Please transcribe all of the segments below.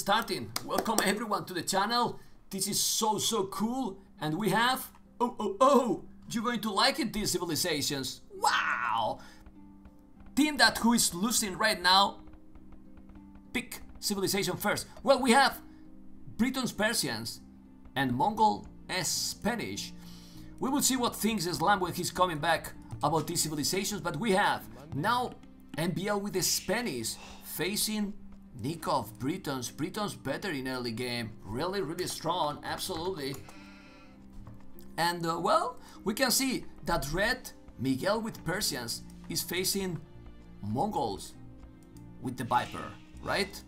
starting. Welcome everyone to the channel. This is so, so cool. And we have... Oh, oh, oh! You're going to like it, these civilizations. Wow! Team that who is losing right now, pick civilization first. Well, we have Britons Persians and Mongol as Spanish. We will see what thinks Islam when he's coming back about these civilizations, but we have now MBL with the Spanish facing Nikov, Britons. Britons better in early game. Really, really strong, absolutely. And uh, well, we can see that red Miguel with Persians is facing Mongols with the Viper, right?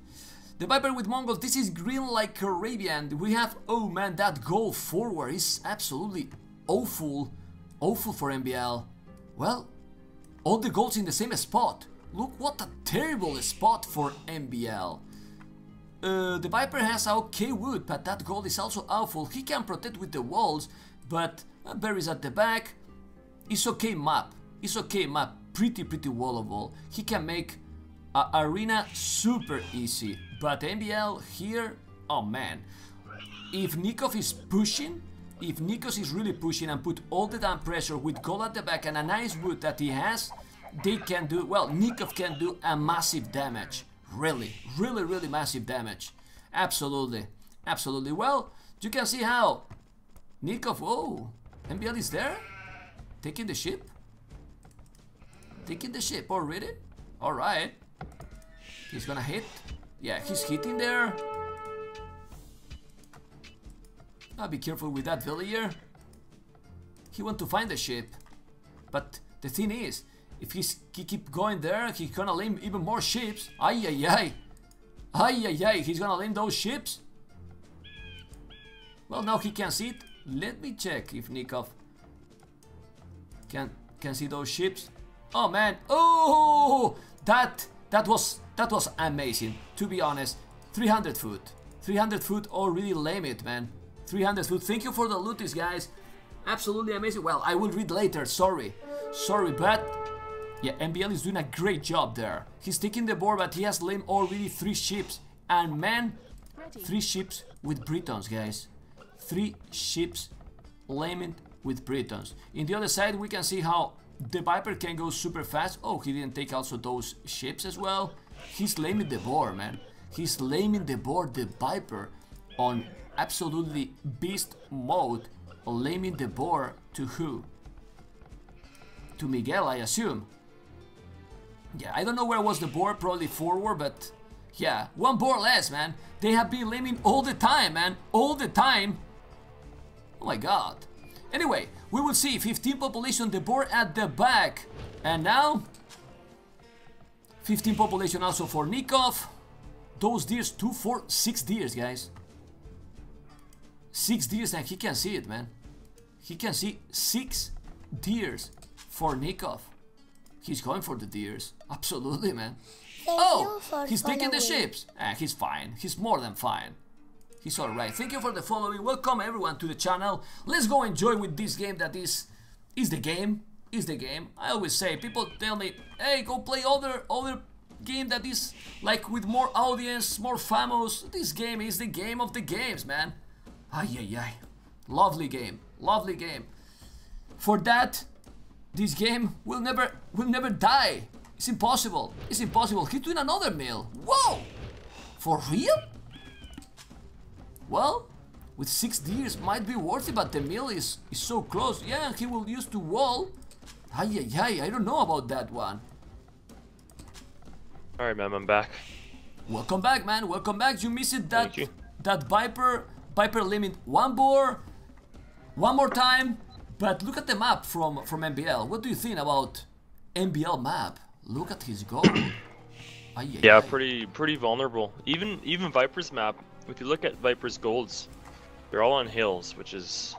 The Viper with Mongols, this is green like Caribbean. We have, oh man, that goal forward is absolutely awful. Awful for MBL. Well, all the goals in the same spot. Look what a terrible spot for MBL. Uh, the Viper has okay wood, but that goal is also awful. He can protect with the walls, but uh, Berry's at the back. It's okay map. It's okay map. Pretty, pretty wallable. He can make uh, arena super easy. But MBL here, oh man. If Nikov is pushing, if Nikov is really pushing and put all the damn pressure with goal at the back and a nice wood that he has, they can do, well, Nikov can do a massive damage. Really, really, really massive damage. Absolutely, absolutely. Well, you can see how Nikov, oh, MBL is there? Taking the ship? Taking the ship already? Alright. He's gonna hit. Yeah, he's hitting there. I'll be careful with that villager. He want to find the ship. But the thing is, if he keep going there, he's gonna lame even more ships. Ay ay ay. Ay ay ay, he's gonna lame those ships. Well, now he can see it. Let me check if Nikov can can see those ships. Oh man, oh that that was that was amazing. To be honest, 300 foot, 300 foot already lame it, man. 300 foot. Thank you for the looties, guys. Absolutely amazing. Well, I will read later. Sorry, sorry, but yeah, MBL is doing a great job there. He's taking the board, but he has lame already three ships. And man, three ships with Britons, guys. Three ships laming with Britons. In the other side, we can see how the Viper can go super fast. Oh, he didn't take also those ships as well. He's laming the board, man. He's laming the board, the Viper, on absolutely beast mode. Laming the board to who? To Miguel, I assume. Yeah, I don't know where was the board, probably forward, but yeah, one board less, man. They have been laming all the time, man. All the time. Oh my god. Anyway, we will see 15 population, the board at the back. And now, 15 population also for Nikov. Those deers, 2, 4, 6 deers, guys. 6 deers and he can see it, man. He can see 6 deers for Nikov. He's going for the deers. Absolutely, man. Thank oh, he's taking the ships. Ah, he's fine. He's more than fine. He's alright. Thank you for the following. Welcome everyone to the channel. Let's go enjoy with this game that is is the game. Is the game. I always say people tell me, hey, go play other other game that is like with more audience, more famous. This game is the game of the games, man. Ay ay ay. Lovely game. Lovely game. For that, this game will never will never die. It's impossible. It's impossible. He's doing another mill. Whoa! For real? Well, with six deers might be worth it, but the mill is, is so close. Yeah, he will use the wall. Ay, ay, ay, I don't know about that one. Alright, man, I'm back. Welcome back, man. Welcome back. You missed that that Viper Viper limit one boar, one more time. But look at the map from from MBL. What do you think about MBL map? Look at his goal. Ay, ay, Yeah, ay. pretty pretty vulnerable. Even even Viper's map, if you look at Viper's golds, they're all on hills, which is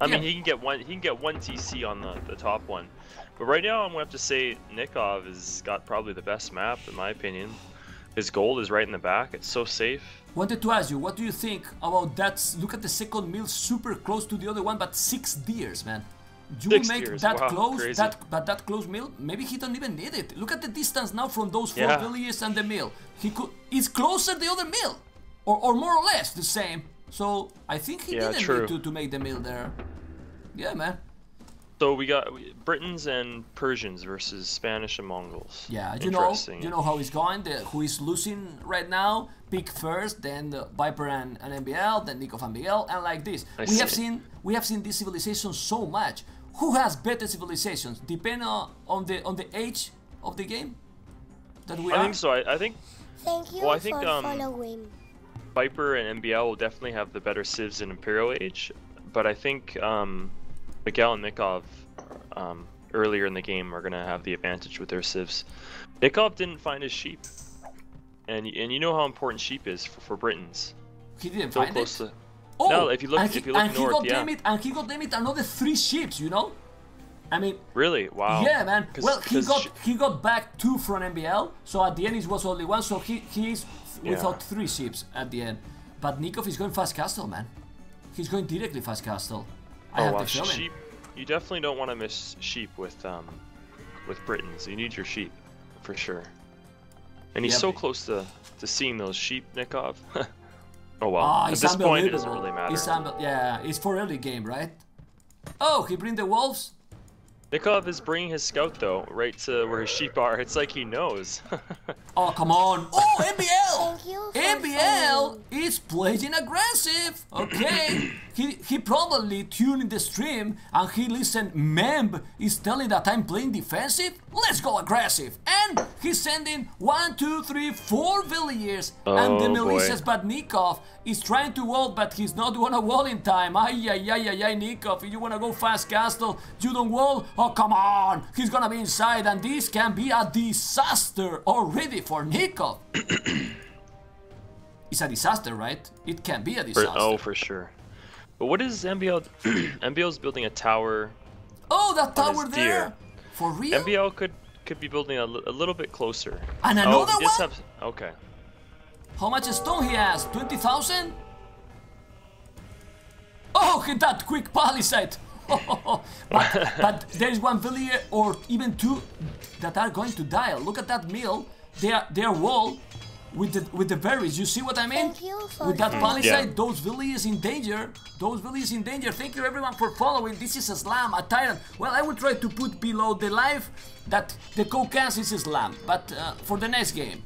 I mean he can get one he can get one TC on the, the top one. But right now I'm gonna have to say Nikov has got probably the best map in my opinion. His gold is right in the back, it's so safe. Wanted to ask you, what do you think about that? Look at the second mill, super close to the other one, but six deers, man. You Six make that wow, close, crazy. that but that close mill, maybe he don't even need it. Look at the distance now from those four Yeah. villages and the mill. He could, it's closer the other mill. or, or more or less the same. So I think he Yeah, didn't true. need to, to make the mill there. Yeah, man. So we got Britons and Persians versus Spanish and Mongols. Yeah, you know, you know how it's going. The, who is losing right now? Pick first, then the Viper and, and MBL, then Nikov and MBL, and like this. I we have seen we have seen these civilizations so much. Who has better civilizations? Depend on, on the on the age of the game that we I are. I think so. I, I think Thank you Well, I think, for um, following. Viper and MBL will definitely have the better civs in Imperial Age, but I think um, Miguel and Nikov um, earlier in the game are gonna have the advantage with their civs. Nikov didn't find his sheep, and and you know how important sheep is for, for Britons. He didn't So find close it. to. Oh, No, if you look- he, if you look and he north, got yeah. damn it, and he got damn it another three ships. You know, I mean, Really? Wow. Yeah, man. 'Cause- well, he got he got back two from MBL, so at the end it was only one. So he he's Yeah. without three ships at the end. But Nikov is going fast castle, man. He's going directly fast castle. I oh have feeling. sheep. You definitely don't want to miss sheep with um, with Britons. You need your sheep, for sure. And he's Yeah, so but- close to to seeing those sheep, Nikov. oh well. Ah, At this point, it doesn't really matter. Unbe- yeah, it's for early game, right? Oh, he bring the wolves. Nikov is bringing his scout though right to where his sheep are. It's like he knows. Oh, come on. Oh, MBL. Thank MBL is playing aggressive. Okay. he he probably tuned in the stream and he listened. Memb is telling that I'm playing defensive. Let's go aggressive. And he's sending one, two, three, four villagers. and oh, the Oh, boy. militias, but Is trying to wall, but he's not gonna wall in time. Ay, ay, ay, ay, ay, Nikov. If you wanna go fast castle, you don't wall. Oh, come on. He's gonna be inside, and this can be a disaster already for Nikov. it's a disaster, right? It can be a For- disaster. oh, for sure. But what is MBL? MBL's building a tower. Oh, that tower deer. there. For real? MBL could could be building a, a little bit closer. And oh, another he does one? have- okay. How much stone he has? 20,000? Oh, hit that quick palisade! but, but there is one villager or even two that are going to die. Look at that mill. Their their wall with the with the berries. You see what I mean? Thank you for With that following. palisade, Yeah. those villagers in danger. Those villagers in danger. Thank you everyone for following. This is a slam, a tyrant. Well, I will try to put below the life that the Caucas is a slam, but uh, for the next game.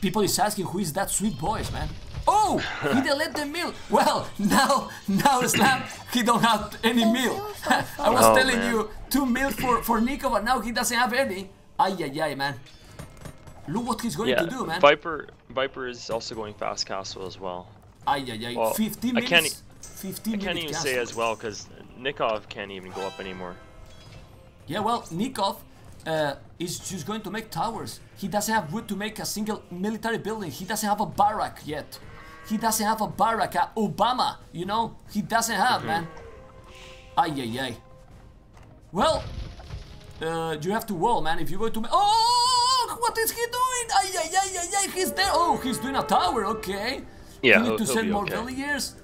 People is asking who is that sweet voice, man. Oh, oh he deleted the meal. Well, now, now Slam, he don't have any meal. I was Oh, telling man. you two meals for for Nico, but now he doesn't have any. Ay ay ay, man. Look what he's going Yeah. to do, man. Viper Viper is also going fast castle as well. Ay ay ay. Well, 15 I minutes. can't e- 15 I can't minute even say as well because Nikov can't even go up anymore. Yeah, well, Nikov uh, is just going to make towers. He doesn't have wood to make a single military building. He doesn't have a barrack yet. He doesn't have a barrack. A Obama, you know, he doesn't have, man. Ay ay ay. Well, uh, you have to wall, man. If you go to, oh, what is he doing? Ay ay ay ay ay. He's there. Oh, he's doing a tower. Okay. Yeah, You need to send more okay. villagers.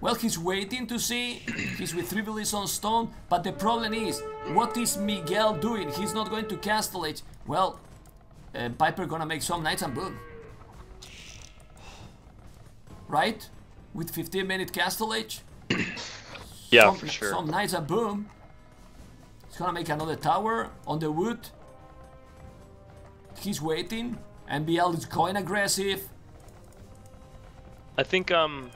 Well, he's waiting to see. He's with three villages on stone, but the problem is, what is Miguel doing? He's not going to castle it. Well, uh, Viper gonna make some knights and boom. Right? With 15 minute castle age, Yeah, some, for sure. some knights and boom. He's gonna make another tower on the wood. He's waiting. MBL is going aggressive. I think um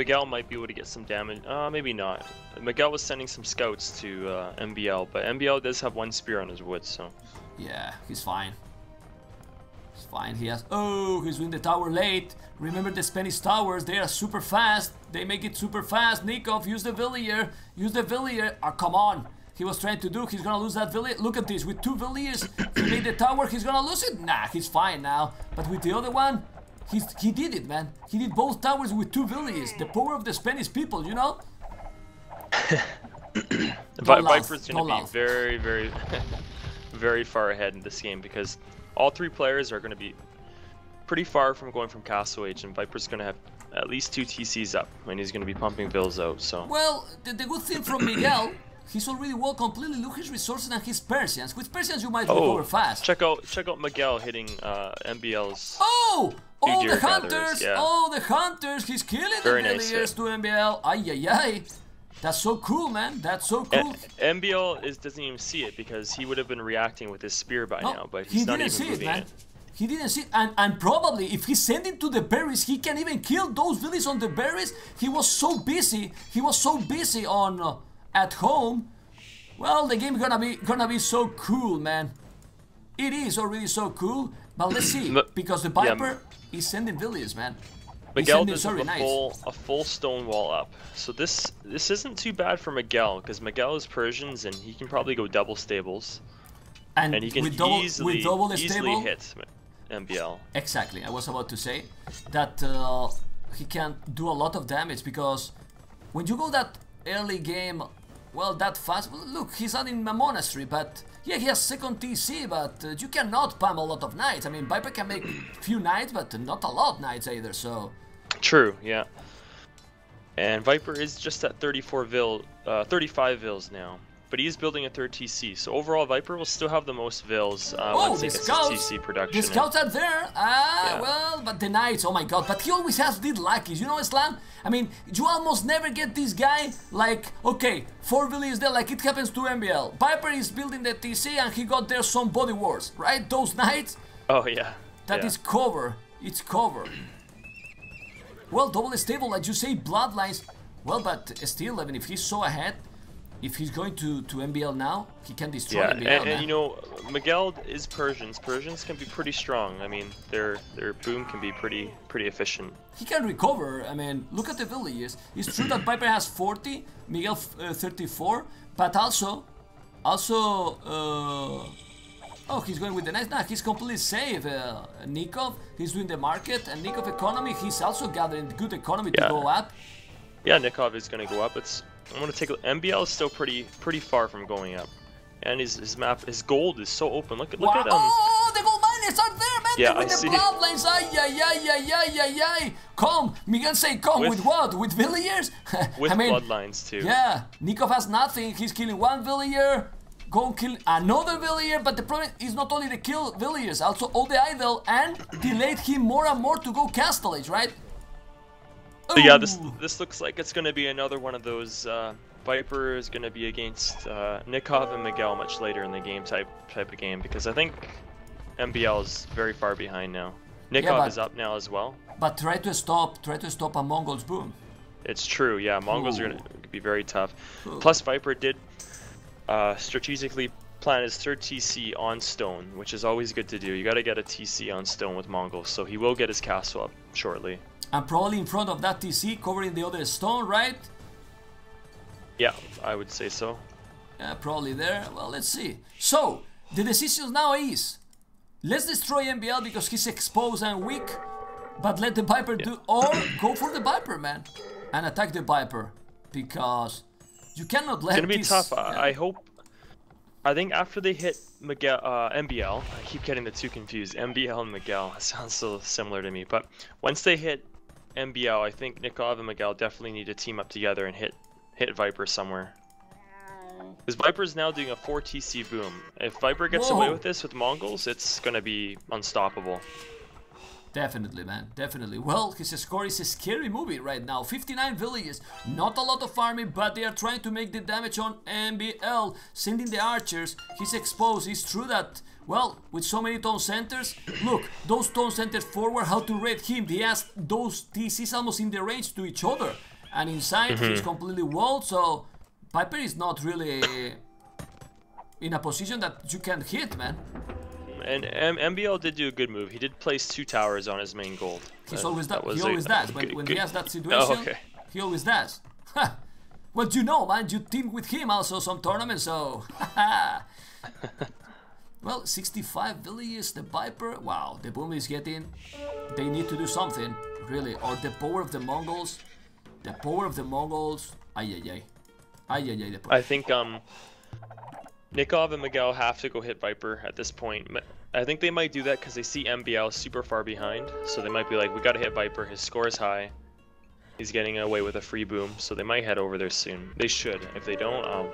Miguel might be able to get some damage. Uh, maybe not. Miguel was sending some scouts to uh, MBL, but MBL does have one spear on his wood, so Yeah, he's fine. He's fine. He has. Oh, he's in the tower late. Remember the Spanish towers? They are super fast. They make it super fast. Nikov, use the Villier. Use the Villier. Ah, come on. He was trying to do. He's gonna lose that Villier. Look at this. With two Villiers, he made the tower. He's gonna lose it. Nah, he's fine now. But with the other one, he's he did it, man. He did both towers with two villagers. The power of the Spanish people, you know. Vi- Viper's gonna be laugh. very, very, very far ahead in this game because all three players are gonna be pretty far from going from Castle Age, and Viper's gonna have at least two TCs up, and he's gonna be pumping bills out. So Well, the, the good thing from Miguel He's already well completely. Look his resources and his Persians. With Persians you might Oh, recover fast. check out check out Miguel hitting uh, MBL's. Oh! Oh, deer the hunters! yeah. Oh, the hunters! He's killing Very the nice hit. to MBL. Ay, ay, ay. That's so cool, man. That's so cool. A- MBL is doesn't even see it because he would have been reacting with his spear by No, now, but he he's not didn't even see it, man. it. He didn't see it. And, and probably if he sent it to the berries, he can even kill those villagers on the berries. He was so busy. He was so busy on uh, at home. Well, the game gonna be gonna be so cool, man. It is already so cool. But let's see, because the yeah, Viper is sending villagers, man. Miguel sending does a full a full stone wall up, so this this isn't too bad for Miguel because Miguel is Persians and he can probably go double stables and, and he can with double easily with double easily stable. hit MBL. Exactly, I was about to say that uh, he can do a lot of damage because when you go that early game, well, that fast. well, Look, he's not in a monastery, but yeah, he has second TC, but uh, you cannot spam a lot of knights. I mean, Viper can make few knights, but not a lot knights either. So True, yeah. And Viper is just at 34 vil, uh, 35 vils now, but he is building a third TC. So overall, Viper will still have the most vils uh, oh, once he gets scouts, his TC production. the scouts are there. Ah, Yeah. well, but the knights. Oh my god! But he always has these luckies. You know, Islam. I mean, you almost never get this guy like okay, four villages there, like it happens to MBL. Viper is building the TC and he got there some body wars, right? Those knights. Oh yeah. That yeah. is cover. It's cover. Well, double stable, like you say, bloodlines. Well, but still, I mean, if he's so ahead, if he's going to to MBL now, he can destroy Yeah, MBL. and, and you know, Miguel is Persians. Persians can be pretty strong. I mean, their their boom can be pretty pretty efficient. he can recover. I mean, look at the villages. It's true that Viper has 40, Miguel uh, 34, but also, also, uh, oh, he's going with the nice. Nah, he's completely safe. Uh, Nikov, he's doing the market, and Nikov economy, he's also gathering good economy Yeah. to go up. Yeah, Nikov is going to go up. It's I'm to take a, MBL is still pretty pretty far from going up, and his his map his gold is so open. Look at look Wow. at um. Oh, the gold miners are there, man. Yeah, with I the see. bloodlines. Ay, ay, ay, ay, ay, ay, ay. Come, Miguel say come with, With- what? With villagers? With I mean, bloodlines too. Yeah, Nikov has nothing. He's killing one villager, go and kill another villager. But the problem is not only the kill villagers, also all the idle and delayed him more and more to go Castellage, right? So yeah, this this looks like it's going to be another one of those. Uh, Viper is going to be against uh, Nikov and Miguel much later in the game type type of game because I think MBL is very far behind now. Nikov but- is up now as well. But try to stop, try to stop a Mongol's boom. It's true, yeah. Mongols are going to be very tough. Ooh. Plus, Viper did uh, strategically plan his third TC on stone, which is always good to do. You got to get a TC on stone with Mongols, so he will get his castle up shortly. And probably in front of that TC, covering the other stone, right? Yeah, I would say so. Yeah, probably there. Well, let's see. So, the decision now is let's destroy MBL because he's exposed and weak, but let the Viper do, or go for the Viper, man, and attack the Viper because you cannot let It's gonna be tough. I, yeah. I hope. I think after they hit Miguel, uh, MBL, I keep getting the two confused. MBL and Miguel sounds so similar to me. But once they hit MBL, I think Nikov and Miguel definitely need to team up together and hit hit Viper somewhere. Because Viper's now doing a 4 TC boom. If Viper gets away with this with Mongols, it's gonna be unstoppable. Definitely, man. Definitely. Well, his score is a scary movie right now. 59 villages. Not a lot of farming, but they are trying to make the damage on MBL. Sending the archers. He's exposed. It's true that, well, with so many town centers, look, those town centers forward, how to raid him. He has those TCs almost in the range to each other. And inside, mm-hmm. he's completely walled, so Viper is not really in a position that you can hit, man. And M- MBL did do a good move. He did place two towers on his main gold. He's always that that. He a- always does. When, good- when he has that oh, situation, Oh, okay. he always does. well, you know, man, you team with him also some tournaments, so. well, 65 villages, the Viper. Wow, the boom is getting. They need to do something, really. Or the power of the Mongols. The power of the Mongols. Ay, ay, ay. Ay, ay, ay. I think um, Nikov and Miguel have to go hit Viper at this point. I think they might do that because they see MBL super far behind, so they might be like, "We got to hit Viper. His score is high. He's getting away with a free boom, so they might head over there soon. They should. If they don't, um,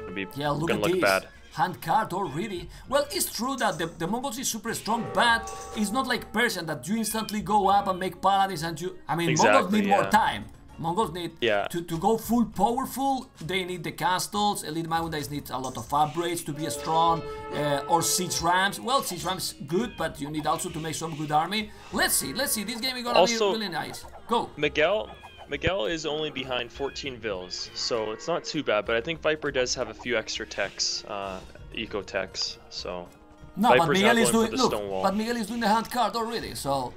gonna be Yeah, look gonna look bad. Hand cart already. Well, it's true that the, the Mongols is super strong, but it's not like Persian that you instantly go up and make paladins and you. I mean, Mongols Exactly, need more time. Mongols need Yeah. to, to go full powerful. They need the castles. Elite Mangudais need a lot of upgrades to be strong, uh, or siege rams. Well, siege rams good, but you need also to make some good army. Let's see, let's see. This game is gonna Also- be really nice. Go. Miguel Miguel is only behind 14 vills, so it's not too bad. But I think Viper does have a few extra techs, uh, eco techs. So No, but Miguel is doing look, but Miguel is doing the hand cart already. So,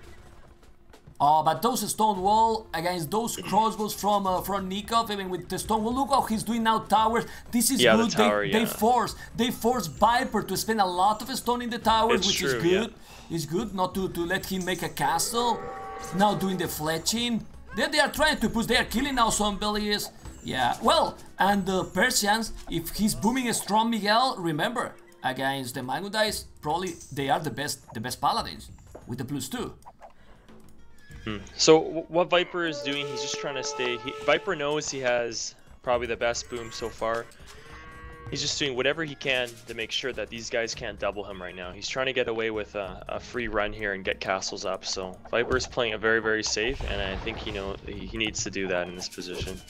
oh, but those stone wall against those crossbows from uh, from Nikov, even with the stone wall. Look how he's doing now towers. This is Yeah, the good. tower, they, they force they force Viper to spend a lot of stone in the towers, It's which true, is yeah. good. It's good not to to let him make a castle. Now doing the fletching. Then they are trying to push. They are killing now some villages. Yeah, well, and the Persians, if he's booming a strong Miguel, remember, against the Mangudais, probably they are the best the best paladins with the plus two. Hmm. So what Viper is doing, he's just trying to stay. He, Viper knows he has probably the best boom so far. He's just doing whatever he can to make sure that these guys can't double him right now. He's trying to get away with a, a free run here and get castles up. So Viper is playing it very, very safe, and I think you know he he needs to do that in this position.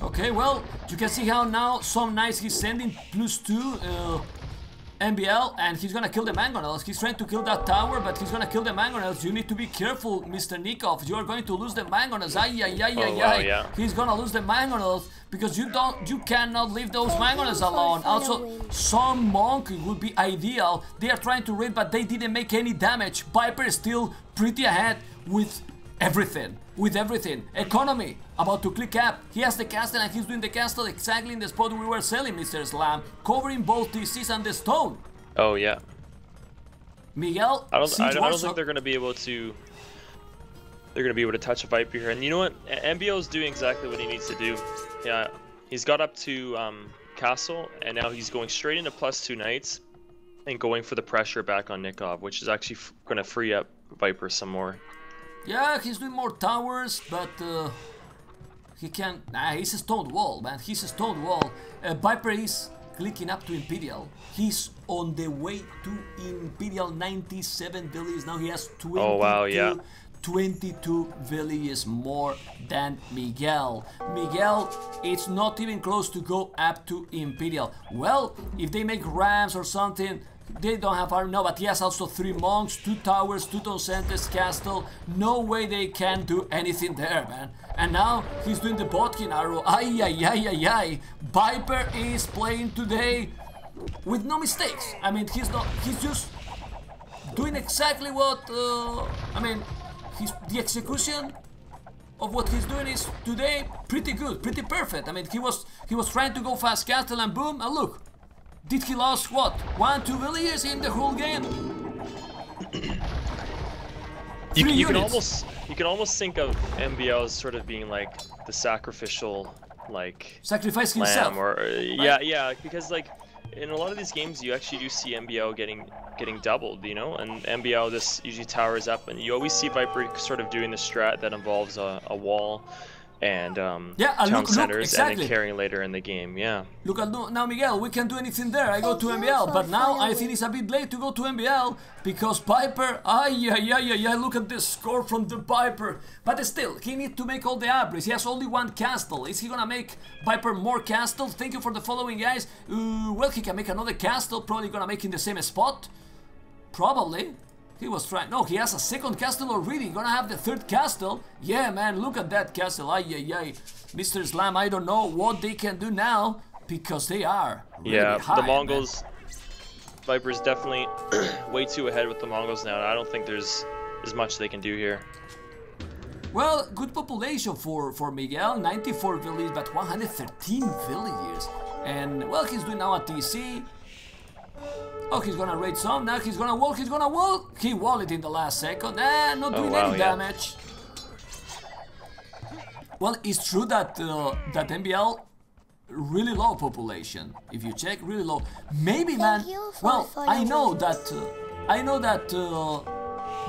Okay, well, you can see how now some knights he's sending plus two uh, MBL and he's gonna kill the Mangonels. He's trying to kill that tower, but he's gonna kill the Mangonels. You need to be careful, Mr. Nikov. You are going to lose the Mangonels. Ay, ay, ay, Oh, ay, wow, ay. yeah. He's gonna lose the Mangonels because you don't, you cannot leave those Mangonels alone. Also, some monk would be ideal. They are trying to raid, but they didn't make any damage. Viper is still pretty ahead with everything. With everything. Economy. About to click up. He has the castle and he's doing the castle exactly in the spot we were selling, Mr. Slam. Covering both TCs and the stone. Oh yeah, Miguel, I don't, I don't, I don't think they're going to be able to. They're going to be able to touch a Viper here, and you know what? MBL is doing exactly what he needs to do. Yeah, he's got up to um, Castle, and now he's going straight into plus two knights, and going for the pressure back on Nikov, which is actually going to free up Viper some more. Yeah, he's doing more towers, but uh, he can. Nah, he's a stone wall, man. He's a stone wall. Uh, Viper is clicking up to Imperial. He's on the way to Imperial 97 villages. Now he has 22. Oh, wow, yeah. 22 villages more than Miguel. Miguel, it's not even close to go up to Imperial. Well, if they make rams or something, they don't have army. No, but he has also three monks, two towers, two town centers, castle. No way they can do anything there, man. And now he's doing the Bodkin Arrow. Ay, ay, ay, ay, ay. Viper is playing today with no mistakes. I mean, he's not. He's just doing exactly what. Uh, I mean, he's the execution of what he's doing is today pretty good, pretty perfect. I mean, he was he was trying to go fast castle and boom, and look, did he lost what? One two villages in the whole game? You, you can almost you can almost think of MBL as sort of being like the sacrificial like Sacrifice himself. or uh, yeah yeah because like in a lot of these games you actually do see MBL getting getting doubled you know? And MBL just usually towers up and you always see Viper sort of doing the strat that involves a, a wall and um, Yeah, uh, town look- look, centers and exactly. then carrying later in the game yeah Look at now, Miguel. We can do anything there. I go to Thank MBL, for but now I think it's a bit late to go to MBL because Viper. Ah, yeah, yeah, yeah, ay. Look at the score from the Viper. But still, he needs to make all the upgrades. He has only one castle. Is he gonna make Viper more castles? Thank you for the following, guys. Uh, well, he can make another castle. Probably gonna make in the same spot. Probably. He was trying. No, he has a second castle already. Gonna have the third castle. Yeah, man, look at that castle. Ay, ay, ay. Mr. Slam, I don't know what they can do now because they are. Really yeah high, the man. Mongols Viper's definitely way too ahead with the Mongols now and I don't think there's as much they can do here Well, good population for, for Miguel. 94 villages, but 113 villages. And, well, he's doing now a TC. Oh, he's gonna raid some. Now he's gonna wall. He's gonna wall. He walled it in the last second. Eh, not Oh, doing wow, any yeah. damage. Well, it's true that uh, that MBL really low population. If you check, really low. Maybe, man. Well, I know that. Uh, I know that uh,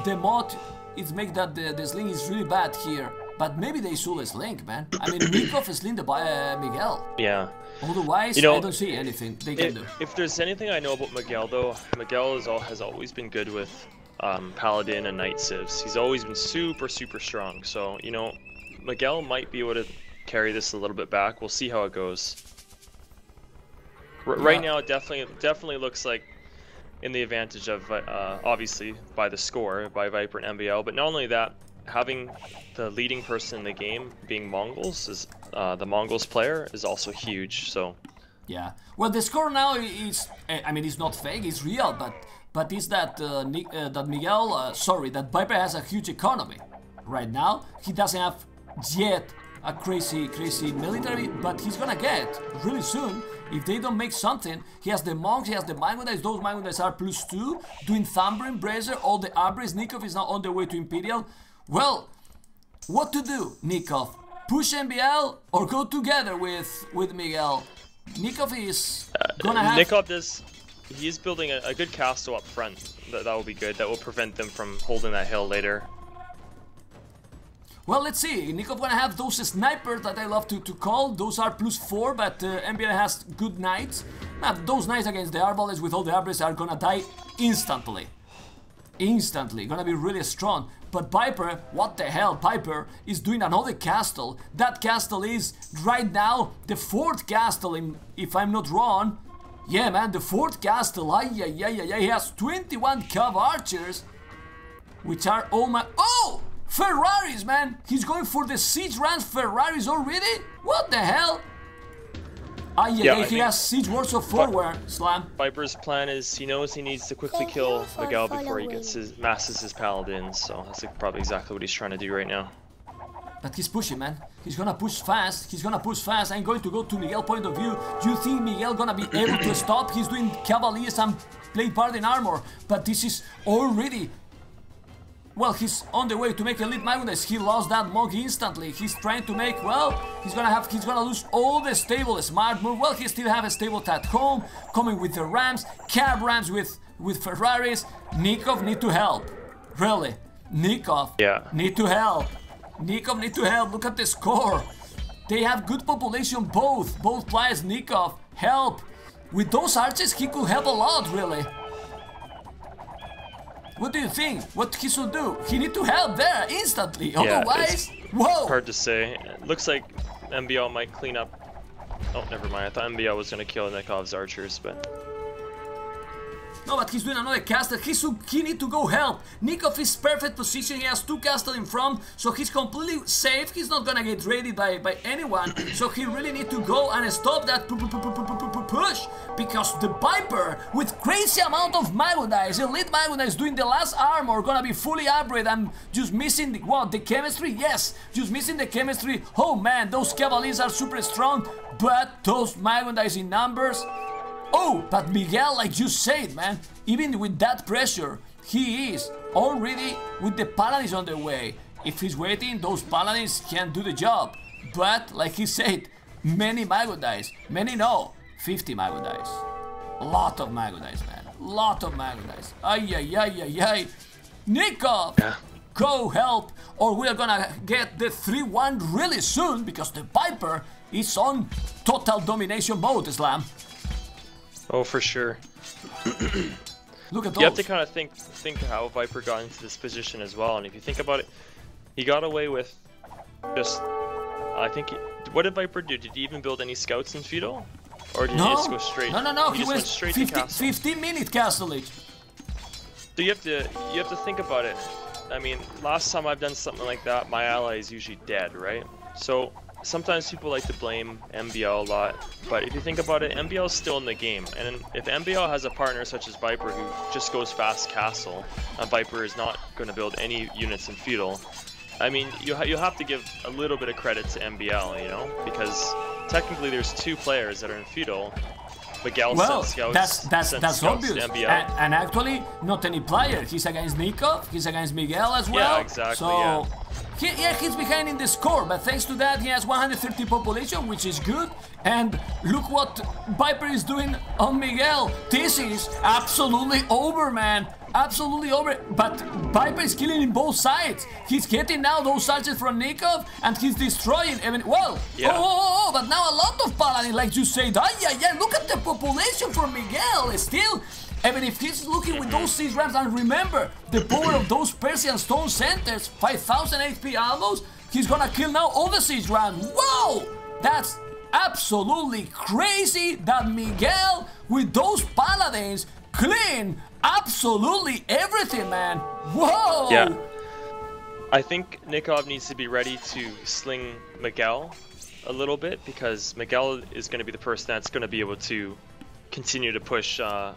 the mod is make that the, the sling is really bad here. But maybe they should link, man. I mean, Nikov is linked by uh, Miguel. Yeah. Otherwise, You know, I don't see anything they can If, do. if there's anything I know about Miguel, though, Miguel is all, has always been good with um, Paladin and Knight civs. He's always been super, super strong. So, you know, Miguel might be able to carry this a little bit back. We'll see how it goes. R- Right now, it definitely, definitely looks like in the advantage of, uh, obviously, by the score, by Viper and MBL. But not only that, having the leading person in the game being Mongols is uh, the Mongols player is also huge. So. Yeah. Well, the score now is, I mean, it's not fake, it's real, but but is that uh, uh, that Miguel, uh, sorry, that Viper has a huge economy right now. He doesn't have yet a crazy, crazy military, but he's gonna get really soon. If they don't make something, he has the monks, he has the Mangudais, those Mangudais are plus two, doing Thumbrin, Bracer, all the Arbres, Nikov is now on the way to Imperial. Well, what to do, Nikov? Push MBL or go together with with Miguel? Nikov is gonna have. Nikov does. He's building a, a good castle up front. That, that will be good. That will prevent them from holding that hill later. Well, let's see. Nikov gonna have those snipers that I love to, to call. Those are plus four, but uh, MBL has good knights. Now, those knights against the Arbalests with all the Arbalests are gonna die instantly. Instantly. Gonna be really strong. But Viper, what the hell? Viper is doing another castle. That castle is right now the fourth castle, in, if I'm not wrong. Yeah, man, the fourth castle. Ay, ay, ay, ay. He has 21 Cav archers which are all my oh Ferraris, man. He's going for the siege runs Ferraris already. What the hell? Ah, yeah, Yeah, he think- has siege wars of forward. Slam. Viper's plan is he knows he needs to quickly Thank kill Miguel before he gets his masses his paladins. So that's like probably exactly what he's trying to do right now. But he's pushing, man. He's gonna push fast. He's gonna push fast. I'm going to go to Miguel point of view. Do you think Miguel gonna be able to stop? He's doing cavaliers and plate barding armor. But this is already Well, he's on the way to make elite Magnus. He lost that monk instantly. He's trying to make, well, he's gonna have, he's gonna lose all the stable smart move. Well, he still have a stable at home, coming with the Rams, cab Rams with, with Ferraris. Nikov need to help. Really. Nikov Yeah. need to help. Nikov need to help. Look at the score. They have good population both. Both players, Nikov, help. With those arches, he could help a lot, really. What do you think? What he should do? He need to help there instantly. Yeah, Otherwise, whoa. Hard to say. It looks like MBL might clean up. Oh, never mind. I thought MBL was gonna kill Nikov's archers, but No, but he's doing another castle. He should, he need to go help. Nikov is perfect position. He has two castles in front, so he's completely safe. He's not gonna get raided by, by anyone. So he really need to go and stop that pu- pu- pu- pu- pu- pu- pu- push because the Viper with crazy amount of Magodice, elite Magodice doing the last armor, gonna be fully upgraded and just missing the what the chemistry. Yes, just missing the chemistry. Oh man, those Cavaliers are super strong, but those Magodice in numbers. Oh, but Miguel, like you said, man, even with that pressure, he is already with the paladins on the way. If he's waiting, those paladins can do the job. But, like he said, many Magodice, many no, 50 Magodice. Lot of Magodice, man. Lot of Magodice. Ay, ay, ay, ay, ay. Nikov! Yeah. Go help, or we are gonna get the 3 1 really soon because the Viper is on total domination mode, Islam. Oh, for sure. Look at those. You have to kind of think think how Viper got into this position as well. And if you think about it, he got away with just. I think. He, what did Viper do? Did he even build any scouts in Feudal? Or did he just go straight? no, no, no. He, He, went went straight 50, to castle. 15 minute castlage. So you have to you have to think about it. I mean, last time I've done something like that, my ally is usually dead, right? So sometimes people like to blame MBL a lot, but if you think about it, MBL is still in the game, and if MBL has a partner such as Viper who just goes fast castle, and Viper is not going to build any units in feudal, I mean, you ha you have to give a little bit of credit to MBL, you know, because technically there's two players that are in feudal. Miguel Well, sent scouts, that's that's sent that's obvious. MBL. And, and actually, not any player. He's against Nikov. He's against Miguel as well. Yeah, exactly, So yeah. He, yeah, he's behind in the score, but thanks to that, he has 130 population, which is good. And look what Viper is doing on Miguel. This is absolutely over, man. Absolutely over. But Viper is killing in both sides. He's getting now those archers from Nikov, and he's destroying. I mean, well, Yeah. oh, oh, oh, but now a lot of paladin, like you said. Ah, yeah, yeah. Look at the population for Miguel. Still, I mean, if he's looking with those siege rams, and remember the power of those Persian stone centers, 5,000 HP almost, he's gonna kill now all the siege rams. Whoa! That's absolutely crazy that Miguel, with those paladins, clean absolutely everything, man. Whoa! Yeah. I think Nikov needs to be ready to sling Miguel a little bit because Miguel is going to be the person that's going to be able to continue to push uh,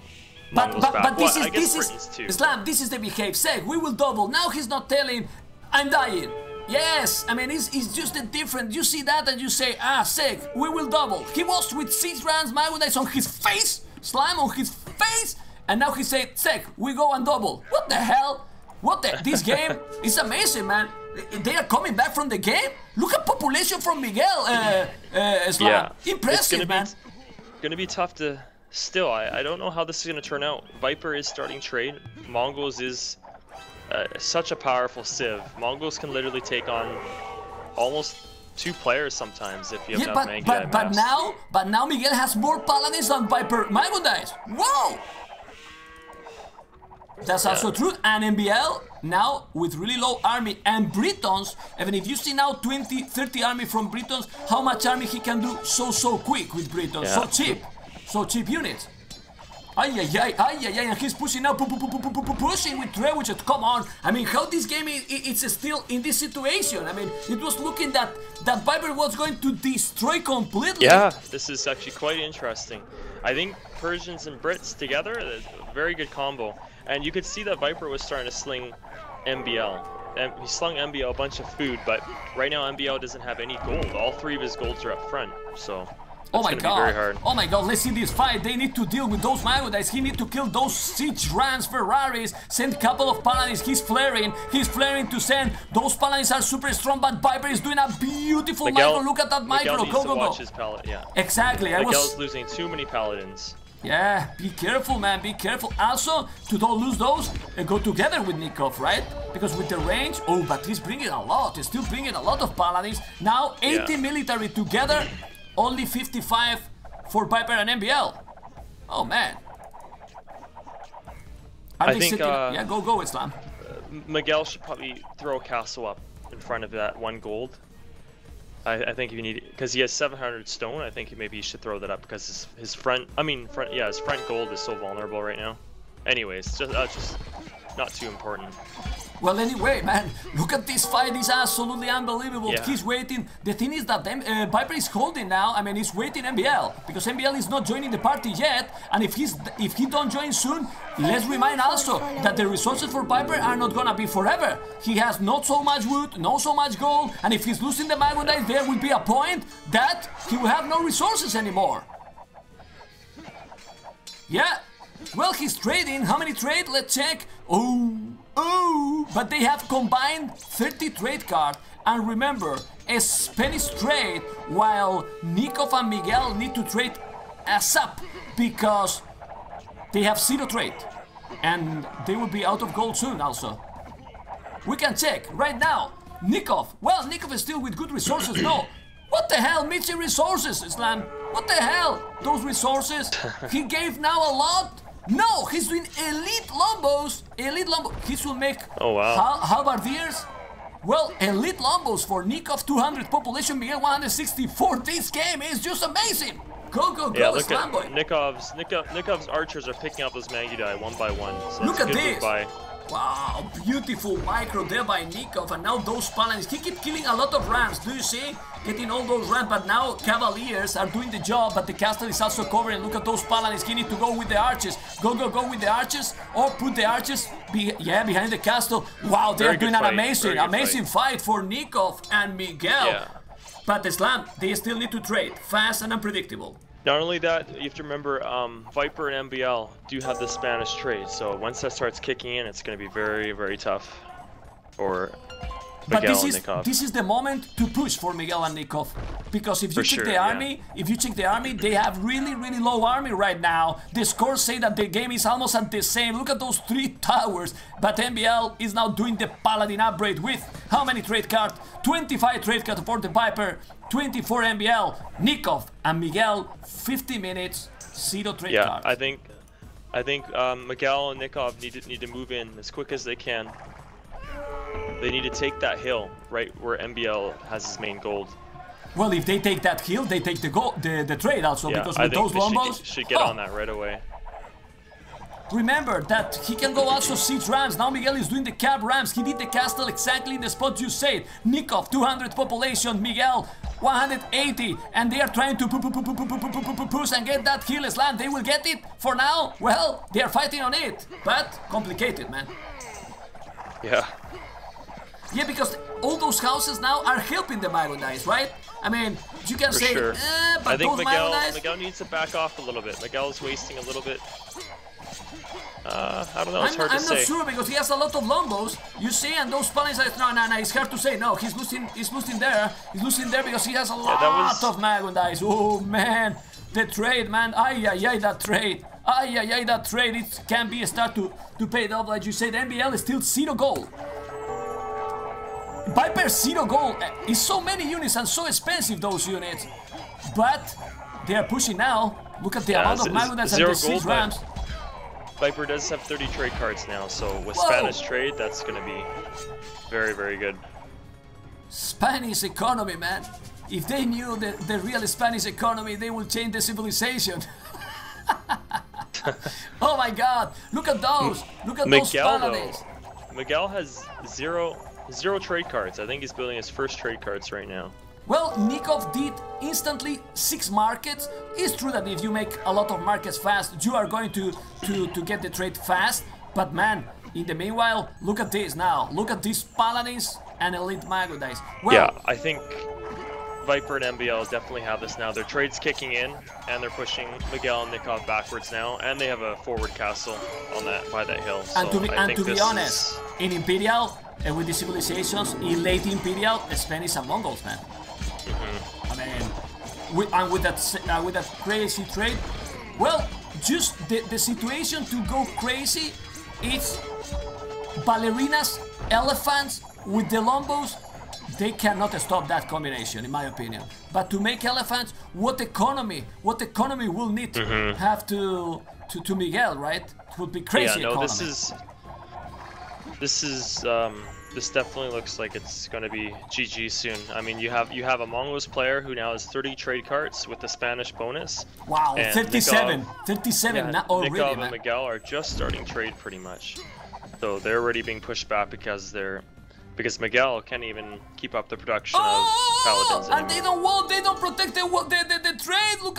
But, but, but this well, is this is. Islam. This is the behave. Say we will double. Now he's not telling I'm dying. Yes, I mean it's, it's just a different. You see that and you say ah sick. We will double. He was with six rounds. My one on his face, slime on his face, and now he said sick. We go and double. What the hell? What the? This game is amazing, man. They are coming back from the game. Look at population from Miguel. Uh, uh, Islam. yeah, it's Impressive, gonna man. be going to be tough to. Still, I, I don't know how this is going to turn out. Viper is starting trade. Mongols is uh, such a powerful civ. Mongols can literally take on almost two players sometimes if you have Yeah, enough but, but, but now, but now Miguel has more paladins than Viper Mangudais. Whoa! That's also true. And MBL now with really low army and Britons, even if you see now 20, 30 army from Britons, how much army he can do so so quick with Britons, so cheap, so cheap units. Ay ay ay ay ay ay, and he's pushing now, pu- pu- pu- pu- pu- pu- pushing with Trebuchet. Come on! I mean, how this game is, it's still in this situation? I mean, it was looking that that Viper was going to destroy completely. Yeah, this is actually quite interesting. I think Persians and Brits together, a very good combo. And you could see that Viper was starting to sling MBL. And he slung MBL a bunch of food, but right now MBL doesn't have any gold. All three of his golds are up front, so Oh my god! Oh my god! Let's see this fight. They need to deal with those Mangudais. He need to kill those siege rams, Ferraris. Send couple of paladins. He's flaring. He's flaring to send. Those paladins are super strong, but Viper is doing a beautiful micro. Look at that Miguel micro. Go go go! his palette, yeah. Exactly. I was. losing too many paladins. Yeah. Be careful, man. Be careful. Also, to don't lose those, uh, go together with Nikov, right? Because with the range. Oh, but he's bringing a lot. He's still bringing a lot of paladins. Now 80 Yeah. military together. Only 55 for Viper and MBL. Oh man. Are I think, sitting- uh, yeah, go go Islam. Miguel should probably throw a castle up in front of that one gold. I, I think if you need, because he has 700 stone, I think maybe he should throw that up because his, his front, I mean, front, yeah, his front gold is so vulnerable right now. Anyways, just uh, just not too important. Well, anyway, man, look at this fight. It's absolutely unbelievable. Yeah. He's waiting. The thing is that them, uh, Viper is holding now. I mean, he's waiting MBL because MBL is not joining the party yet. And if he's if he don't join soon, let's remind also that the resources for Viper are not gonna be forever. He has not so much wood, not so much gold, and if he's losing the Mangudai, there will be a point that he will have no resources anymore. Yeah. Well, he's trading. How many trade? Let's check. Oh, oh. But they have combined 30 trade cart. And remember, a Spanish trade, while Nikov and Miguel need to trade ASAP because they have zero trade. And they will be out of gold soon also. We can check right now. Nikov. Well, Nikov is still with good resources. No. What the hell? Mitzi resources, Islam. What the hell? Those resources. He gave now a lot. No, he's doing elite longbows. Elite longbow. He should make Oh, wow. hal- halberdiers. Well, elite longbows for Nikov 200 population, Miguel 164. This game is just amazing. Go, go, go, Yeah, look at boy. Nikov's Nikov, Nikov's archers are picking up those Mangudai one by one. So Look at a good move this. By, Wow, beautiful micro there by Nikov, and now those paladins. He keep killing a lot of rams. Do you see? Getting all those rams, but now cavaliers are doing the job, but the castle is also covering. Look at those paladins. He need to go with the archers. Go, go, go with the archers, or put the archers, be, yeah, behind the castle. Wow, they're doing an fight, amazing, amazing fight. for Nikov and Miguel. Yeah. But Islam, they still need to trade fast and unpredictable. Not only that, you have to remember um, Viper and MBL do have the Spanish trade, so once that starts kicking in, it's going to be very, very tough for But Miguel this is Nikov. this is the moment to push for Miguel and Nikov, because if you For check sure, the yeah. army, if you check the army, they have really really low army right now. The scores say that the game is almost at the same. Look at those three towers. But MBL is now doing the Paladin upgrade with how many trade carts? 25 trade carts for the Viper, 24 MBL, Nikov and Miguel, 50 minutes, zero trade Yeah, cards. I think I think um, Miguel and Nikov need to need to move in as quick as they can. They need to take that hill right where MBL has his main gold. Well, if they take that hill, they take the gold, the, the trade also yeah, because with I those longbows should, should get oh. on that right away. Remember that he can go also siege rams. Now Miguel is doing the cab rams. He did the castle exactly in the spot you said. Nikov, 200 population. Miguel, 180. And they are trying to push and get that hill land. They will get it for now. Well, they are fighting on it. But complicated, man. Yeah. Yeah, because all those houses now are helping the Mangudais, right? I mean, you can For say, sure. eh, but I think those Miguel Mangudais... Miguel needs to back off a little bit. Miguel's wasting a little bit. Uh, I don't know. It's I'm, hard I'm to not say. sure because he has a lot of lombos. You see, and those pallets are no, no, no. It's hard to say. No, he's losing. He's losing there. He's losing there because he has a lot that was- of Mangudais. Oh man, the trade, man. Ay ay ay, that trade. Ay ay ay, that trade. It can be a start to to pay it off, like you said. The MBL is still zero goal. Viper zero goal. Eh, It's so many units and so expensive those units, but they are pushing now. Look at the Yeah, amount of Mangudais and the gold, but- Viper does have 30 trade carts now, so with Whoa. Spanish trade, that's gonna be very, very good. Spanish economy, man. If they knew the, the real Spanish economy, they would change the civilization. oh my god, look at those! Look at those Miguel paladins! though, Miguel has zero zero trade carts. I think he's building his first trade carts right now. Well, Nikov did instantly six markets. It's true that if you make a lot of markets fast, you are going to, to, to get the trade fast. But man, in the meanwhile, look at this now. Look at these paladins and elite Mangudais. Well, Yeah, I think Viper and MBL definitely have this now. Their trade's kicking in, and they're pushing Miguel and Nikov backwards now, and they have a forward castle on that by that hill. So And to be, and to be honest, is- in Imperial, and with the civilizations, in late Imperial, Spanish and Mongols, man. Mm-hmm. I mean, with, and with that uh, with that crazy trade, well, just the, the situation to go crazy, it's ballerinas, elephants with the lombos. They cannot stop that combination, in my opinion. But to make elephants, what economy? What economy will need to have to, to to Miguel, right? It would be crazy yeah, no, economy. this is this is um, this definitely looks like it's going to be GG soon. I mean, you have you have a Mongols player who now has 30 trade carts with the Spanish bonus. Wow, and 37, Nikov- 37 Yeah, now already, Nikov and. Miguel are just starting trade pretty much. So they're already being pushed back because they're because Miguel can't even keep up the production of paladins Oh, and they anymore. don't want, they don't protect the, the, the, the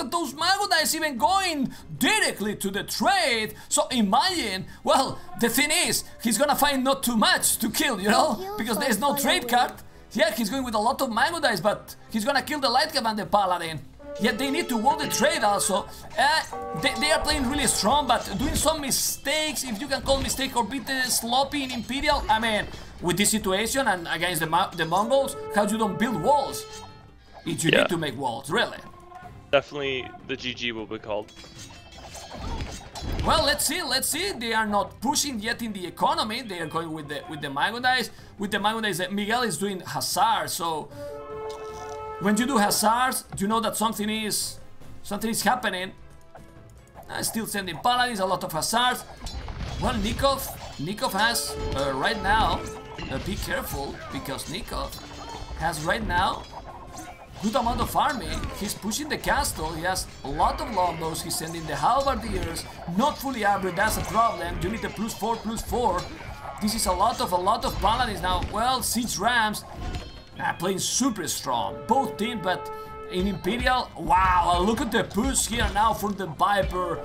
trade. Look at those Mangudais even going directly to the trade. So imagine, well, the thing is, he's gonna find not too much to kill, you know, because there's no trade cart. Yeah, he's going with a lot of Mangudais, but he's gonna kill the Light Cav and the Paladin. Yet they need to wall the trade also. Uh, they, they are playing really strong, but doing some mistakes, if you can call mistake or bit uh, sloppy in Imperial. I mean, with this situation and against the, the Mongols, how you don't build walls? If you Yeah. need to make walls, really. Definitely the GG will be called. Well, let's see, let's see. They are not pushing yet in the economy. They are going with the with the Mangudais. With the Mangudais, uh, Miguel is doing Hussar. So when you do Hussars, you know that something is something is happening. Uh, still sending Paladins, a lot of Hussars. Well, Nikov, Nikov has uh, right now. Uh, be careful because Nikov has right now good amount of army. He's pushing the castle. He has a lot of lombos. He's sending the halberdiers. Not fully armored. That's a problem. You need a plus four, plus four. This is a lot of a lot of paladins now. Well, siege rams are uh, playing super strong. Both teams, but in Imperial, wow! Look at the push here now for the Viper.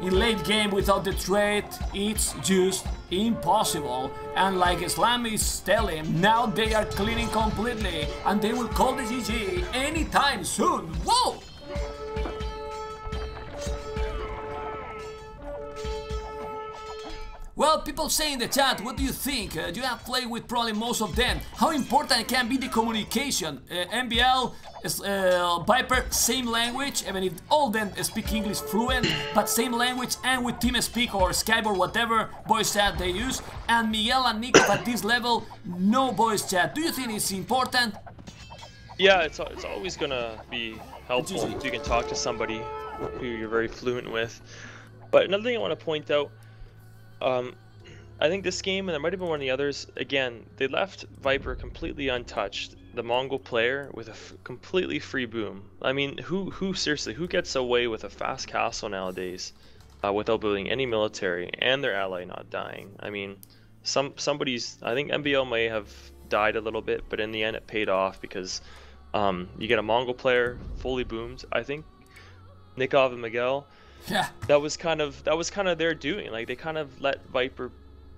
In late game without the trade, it's just impossible. And like Islam is telling, now they are cleaning completely and they will call the GG anytime soon. Whoa! Well, people say in the chat, what do you think? Uh, you have played with probably most of them. How important can be the communication? Uh, MBL, uh, Viper, same language, even if all them speak English fluent, but same language and with TeamSpeak or Skype or whatever voice chat they use. And Miguel and Nico at this level, no voice chat. Do you think it's important? Yeah, it's, it's always gonna be helpful if you can talk to somebody who you're very fluent with. But another thing I want to point out um, I think this game, and there might have been one of the others, again, they left Viper completely untouched. The Mongol player with a completely free boom. I mean, who, who seriously, who gets away with a fast castle nowadays uh, without building any military and their ally not dying? I mean, some somebody's. I think MBL may have died a little bit, but in the end, it paid off because um, you get a Mongol player fully boomed. I think Nikov and Miguel yeah. That was kind of that was kind of their doing. Like they kind of let Viper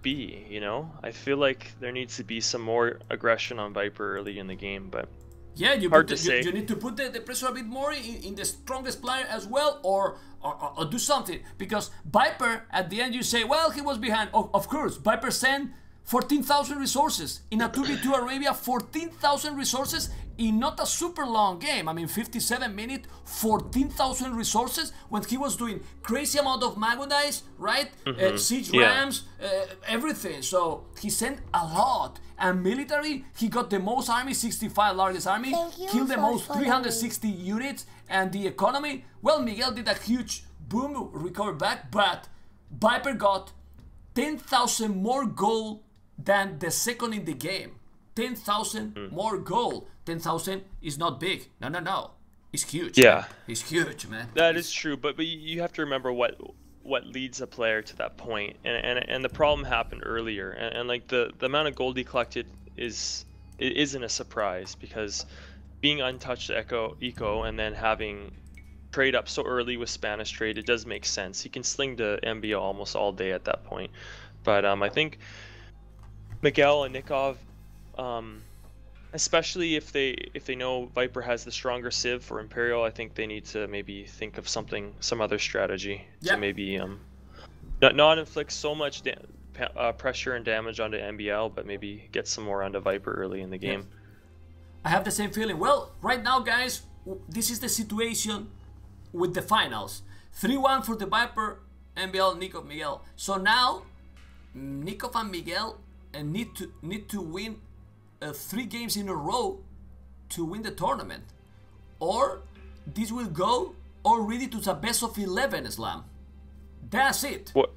be, you know? I feel like there needs to be some more aggression on Viper early in the game, but yeah, you, hard to the, say. You, you, need to put the, the, pressure a bit more in, in the strongest player as well, or, or, or, do something. Because Viper, at the end, you say, well, he was behind. Of, of course, Viper sent 14,000 resources. In a 2v2 Arabia, 14,000 resources in not a super long game. I mean, 57 minutes, 14,000 resources when he was doing crazy amount of Mangudais, right? Mm -hmm. uh, siege yeah. rams, uh, everything. So he sent a lot. And military, he got the most army, 65 largest army, killed the most, 360 units. And the economy, well, Miguel did a huge boom, recover back, but Viper got 10,000 more gold than the second in the game. 10,000 mm. more gold. 10,000 is not big. No, no, no. It's huge. Yeah. It's huge, man. That is true, but but you have to remember what what leads a player to that point. And and, and the problem happened earlier. And, and like the, the amount of gold he collected is it isn't a surprise because being untouched eco eco and then having trade up so early with Spanish trade, it does make sense. He can sling to MBL almost all day at that point. But um, I think Miguel and Nikov, um, especially if they if they know Viper has the stronger Civ for Imperial, I think they need to maybe think of something, some other strategy to maybe um, not not inflict so much uh, pressure and damage onto MBL, but maybe get some more onto Viper early in the game. I have the same feeling. Well, right now, guys, this is the situation with the finals. 3-1 for the Viper, MBL, Nikov, Miguel. So now, Nikov and Miguel and need to need to win uh, three games in a row to win the tournament, or this will go already to the best of eleven slam. That's it. What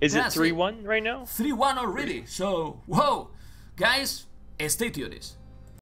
is That's it? Three one right now. Three one already. So whoa, guys, stay tuned.